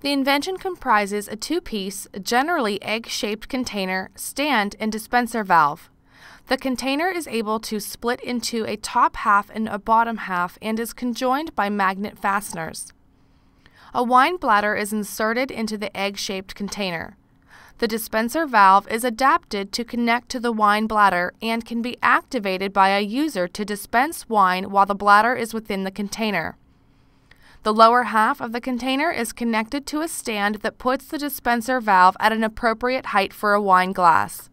The invention comprises a two-piece, generally egg-shaped container, stand, and dispenser valve. The container is able to split into a top half and a bottom half and is conjoined by magnet fasteners. A wine bladder is inserted into the egg-shaped container. The dispenser valve is adapted to connect to the wine bladder and can be activated by a user to dispense wine while the bladder is within the container. The lower half of the container is connected to a stand that puts the dispenser valve at an appropriate height for a wine glass.